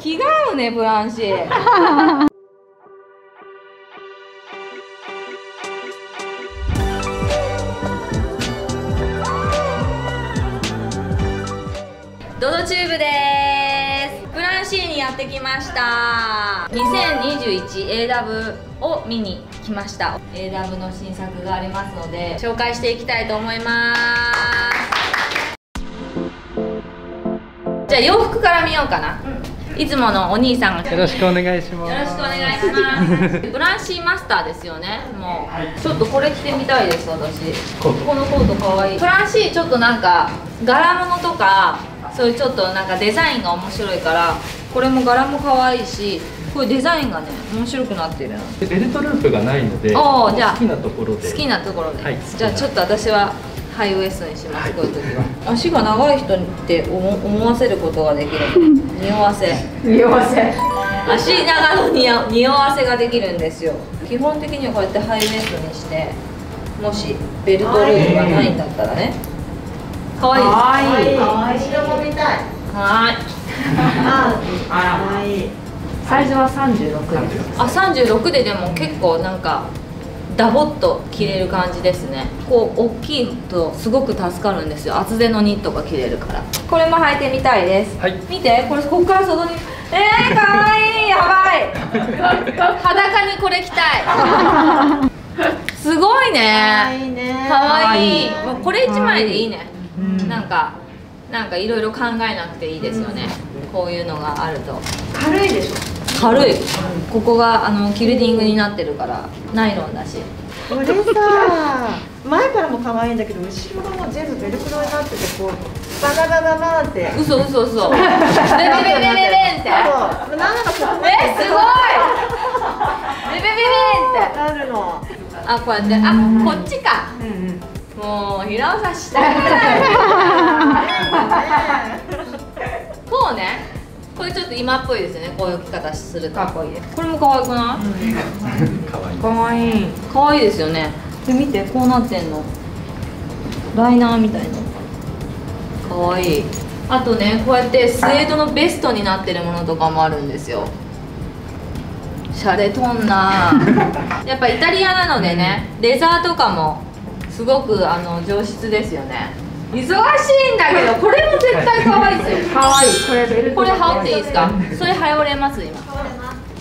気が合うね Plan C。ドドチューブです。 Plan C にやってきました。2021AW を見に来ました。AW の新作がありますので紹介していきたいと思います。じゃあ洋服から見ようかな、うん。いつものお兄さんがよろしくお願いします。よろしくお願いします。ブランシーマスターですよね。もう、ちょっとこれ着てみたいです、私。このコート可愛い。ブランシーちょっとなんか柄物とか、そういうちょっとなんかデザインが面白いから、これも柄も可愛いし、これデザインがね面白くなってるな。ベルトループがないので、じゃあ好きなところで。好きなところで。はいじゃあちょっと私は。ハイウエストにします、こういう時は。足が長い人って思思わせることができる。匂わせ。匂わせ。足長の匂わせができるんですよ。基本的にはこうやってハイウエストにしてもしベルトループがないんだったらね。かわい。いですかわい。いはかわい。い白も見たい。ーいあかわいいサイズは36です。あ36ででも結構なんかダボっと着れる感じですね。こう大きいとすごく助かるんですよ。厚手のニットが着れるから。これも履いてみたいです。はい。見て。これここから外に。えー、かわいい。やばい。裸にこれ着たい。すごいね。いいね。かわいい。ねもうこれ1枚でいいね。うん。なんかなんかいろいろ考えなくていいですよね。こういうのがあると。軽いでしょ軽い。ここがあのキルティングになってるからナイロンだし。これさ前からも可愛いんだけど後ろがもう全部ベルクロになっててこうバナバナバナって。嘘嘘嘘。ベベベベベベンって。そう。なんかここえすごい。ベベベベンって。あるの。あこうやってあこっちか。うんうん。もう平尾さんしたいこうねこれちょっと今っぽいですよね。こういう着方すると。かっこいい。ですこれも可愛くない？可愛い。かわいい可愛いですよね。で見て。こうなってんの。ライナーみたいな。可愛い。あとねこうやってスウェードのベストになってるものとかもあるんですよ。シャレとんな。やっぱイタリアなのでねレザーとかもすごくあの上質ですよね忙しいんだけどこれも絶対可愛いですよ。かわい。いこれベルトこれ羽織っていいですか？それ羽織れます今。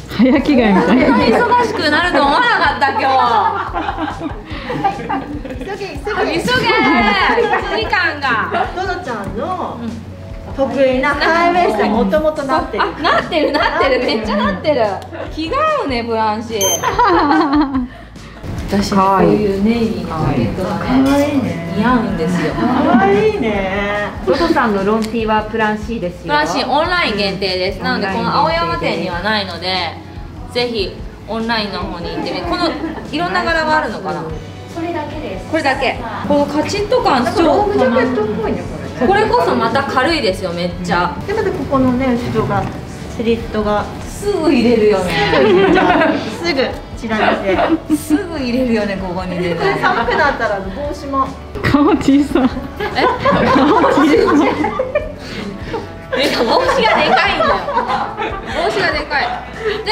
早着替えみたいこんな。に忙しくなると思わなかった今日。急げ急急げ。げ1時間が。トノちゃんの得意なハイウエストにもともとなってる。あなってるなってる。めっちゃなってる。気が合うねブランシー私ねこういうネイビーのジャケットがかわいいね。似合うんですよ。かわいいね。ロトさんのロンティーはプラン C ですよ。ブランシーオンライン限定です。なのでこの青山店にはないのでぜひオンラインの方に行ってみこのいろんな柄があるのかな？それだけです。これだけ。このカチッと感超ロングジャケットっぽいねこれ。これこそまた軽いですよめっちゃ。でまたここのね後ろがスリットが。すぐ入れるよね。すぐ ちら見てすぐ入れるよねここに入寒くなったら帽子も顔小さい。え？え帽子がでかいんだよ。帽子がでかい。で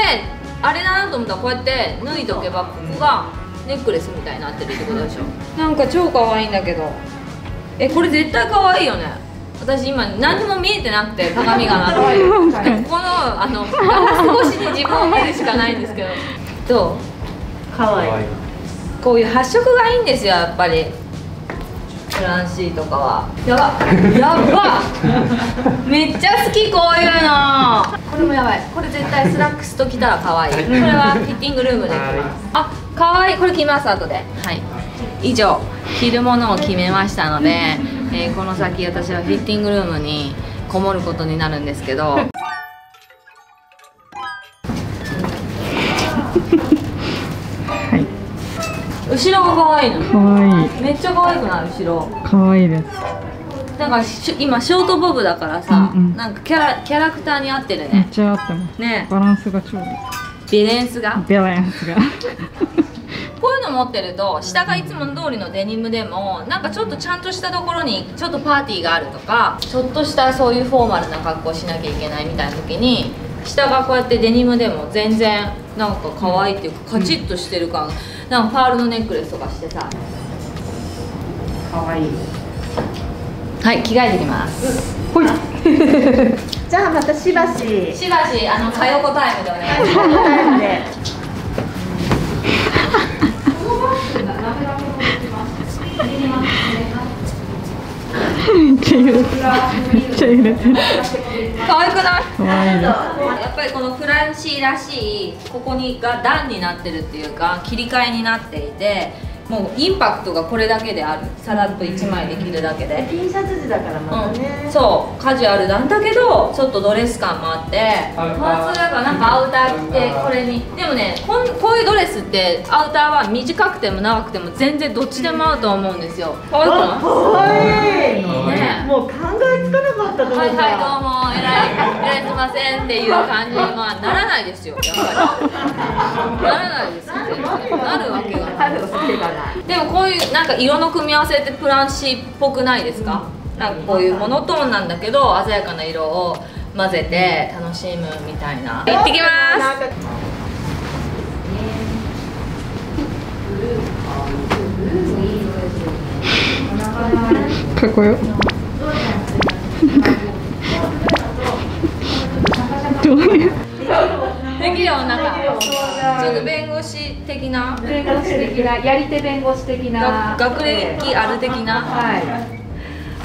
あれだなと思ったらこうやって脱いどけばここがネックレスみたいになってるってことでしょ。なんか超可愛いんだけど。えこれ絶対可愛いよね。私今何にも見えてなくて鏡がなくて。ここのあのガラス越しに自分を見るしかないんですけどどうかわいいこういう発色がいいんですよやっぱり。 Plan C とかは。やばやば。めっちゃ好きこういうの。これもやばい。これ絶対スラックスと着たら可愛い。これはフィッティングルームで着ます。あ可愛い。これ着ます後で。はい。以上着るものを決めましたので、えーこの先私はフィッティングルームにこもることになるんですけど後ろが可愛いの。かわい。いめっちゃ可愛くない？後ろ。かわいいです。なんかし今ショートボブだからさ、うんうん。なんかキャラキャラクターに合ってるめっねちゃ合ってます。ね。バランスが超いい。ビレンスが？バランスが。こういうの持ってると下がいつも通りのデニムでもなんかちょっとちゃんとしたところにちょっとパーティーがあるとかちょっとしたそういうフォーマルな格好しなきゃいけないみたいな時に下がこうやってデニムでも全然なんか可愛いっていうかカチッとしてる感、なんかパールのネックレスとかしてさ。可愛い。はい着替えてきます。じゃあまたしばし。しばしあの佳代子タイムでお願いします。タイムで。めっちゃ揺れてる。めっちゃ揺れてる可愛くない？可愛いやっぱりこのフランシーらしいここにが段になってるっていうか切り替えになっていてもうインパクトがこれだけである。さらっと1枚で着るだけで、T シャツ地だからまたね、うん、そうカジュアルなんだけどちょっとドレス感もあってパーツだからなんかアウター着てこれに。でもねこんこういうドレスってアウターは短くても長くても全然どっちでも合うと思うんですよ。可愛くない？かわいい。ね。もう考えったと思はいはいどうもえらいえらいすいませんっていう感じにはならないですよやっぱり。ならないですよ全然。なるわけがない。でもこういうなんか色の組み合わせってプランシーっぽくないですか？なんかこういうモノトーンなんだけど鮮やかな色を混ぜて楽しむみたいな。行ってきます。かっこよどういう？できるよなんかちょっと弁護士的な弁護士的なやり手弁護士的なが学歴ある的な？はい。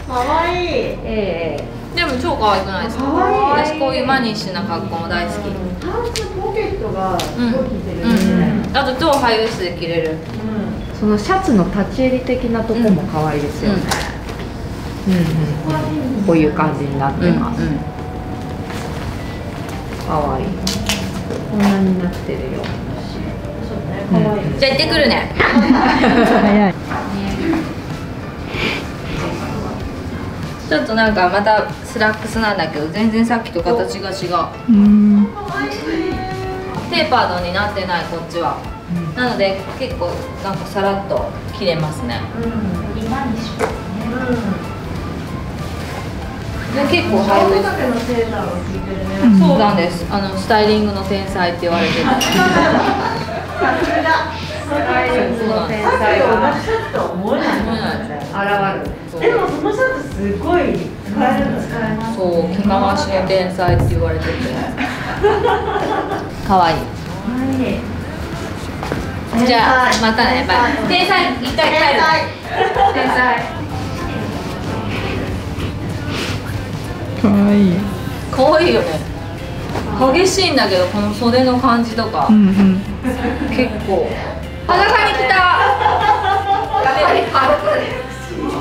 かわいい。ええ。でも超可愛くないですか？可愛い私こういうマニッシュな格好も大好き。パンツポケットがすうん、ごい効いてるうんね、あと超ハイウエストで着れる。そのシャツの立ち襟的なとこも可愛いですよね、うん。うんこういう感じになってうんます、可愛い。こんなになってるよ。じゃあ行ってくるね。早い。ちょっとなんかまたスラックスなんだけど全然さっきと形が違う。うん。テーパードになってないこっちは、なので結構なんかさらっと切れますね。で結構ハイウエスだけのセーターを着いてるねトそうなんです。あのスタイリングの天才って言われてるさすがそうなんですさっきの同じシャツとは思えない現る。でもそのシャツすごい使える。の使えます。そう着回しの天才って言われてて。可愛いじゃあまたねバイ天才。一回帰る天才かわいい。可愛いよね。激しいんだけどこの袖の感じとか。うんうん。結構。裸に来た。で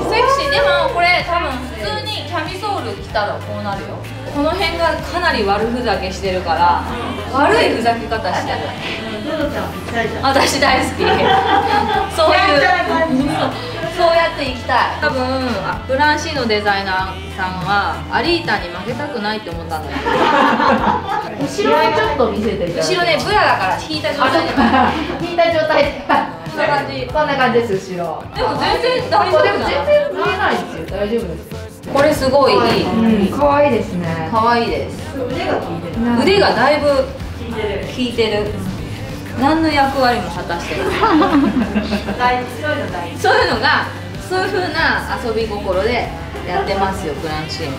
セクシー。でもこれ多分普通にキャミソール着たらこうなるよ。この辺がかなり悪ふざけしてるから。悪いふざけ方してる。私大好き。そういうそうやっていきたい。多分あブランシーのデザイナーさんはアリータに負けたくないって思ったんだよ。後ろをちょっと見せて後ろねブラだから引いた状態。で引いた状態。で こんな感じ。こんな感じです後ろ。でも全然大丈夫でも全然な見えないですよ大丈夫です。のこれすごい。いい。うん。可愛いですね。可愛いです。腕が効いてる。腕がだいぶ効いてる効いてる何の役割も果たしてる大事 そういそういうのがそういう風な遊び心でやってますよクランシーも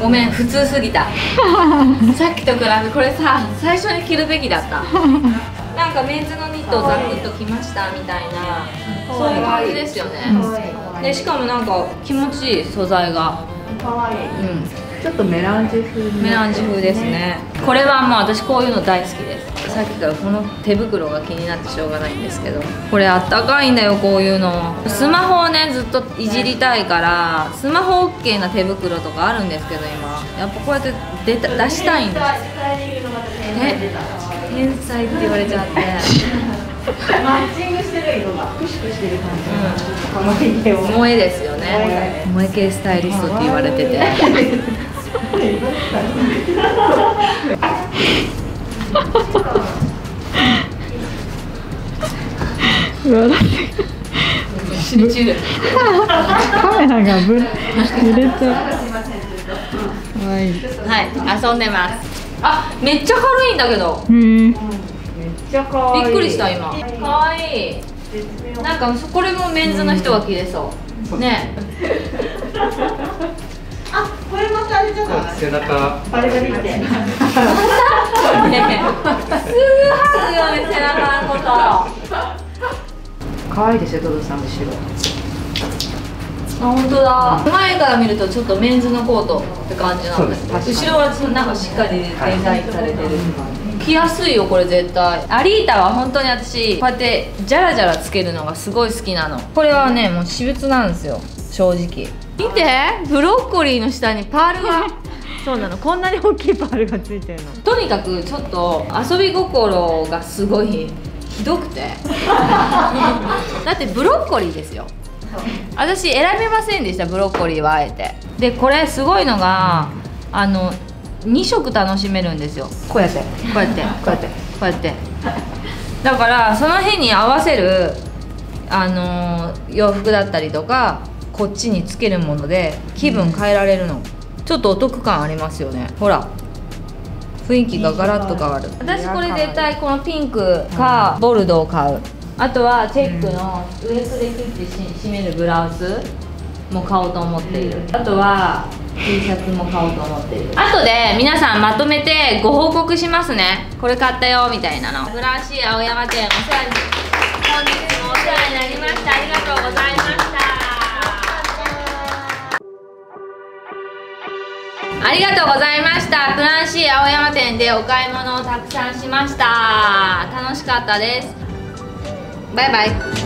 ごめん普通すぎた。さっきと比べこれさ最初に着るべきだった。なんかメンズのニットをザクッと着ましたみたいなそういう感じですよね。でしかもなんか気持ちいい素材が。かわいい。うんちょっとメランジ風にメランジ風ですね。これはもう私こういうの大好きです。さっきからこの手袋が気になってしょうがないんですけど。これあったかいんだよこういうの。スマホをねずっといじりたいからスマホ OK な手袋とかあるんですけど今。やっぱこうやって出た出したいんです。スタイリングのまた天才出た。天才って言われちゃって。マッチングしてる色がクシクしてる感じかわいいよ萌えですよね。萌え系スタイリストって言われてて。笑って。集中力カメラがぶ揺れちゃうはい。遊んでます。あめっちゃ軽いんだけど。へえめっちゃ可愛いびっくりした今かわいいなんかこれもメンズの人が着れそう。ね。あこれまたあれじゃない？背中。バリバリってね。すぐ剥ぐよね背中のこと。可愛いですよトドさん後ろ。あ本当だ。前から見るとちょっとメンズのコートって感じなんです。そう後ろはなんかしっかりデザインされてる、着やすいよこれ絶対。アリータは本当に私こうやってジャラジャラつけるのがすごい好きなの。これはねもう私物なんですよ。正直。見てブロッコリーの下にパールが。そうなの。こんなに大きいパールがついてるの。とにかくちょっと遊び心がすごい ひどくて。だってブロッコリーですよ。私選べませんでしたブロッコリーはあえて。でこれすごいのがあの2色楽しめるんですよ。こうやって。こうやって。こうやって。こうやって。だからその日に合わせるあのー洋服だったりとかこっちにつけるもので気分変えられるの、ちょっとお得感ありますよね。ほら。雰囲気がガラッと変わる。私これ絶対このピンクかボルドーを買う。あとはチェックのウエストでキュッてし締めるブラウスも買おうと思っている、あとは T シャツも買おうと思っている。あとで皆さんまとめてご報告しますね。これ買ったよみたいなの。フランシー青山店お世話に本日もお世話になりました。ありがとうございました。ありがとうございました。フランシー青山店でお買い物をたくさんしました。楽しかったです。バイバイ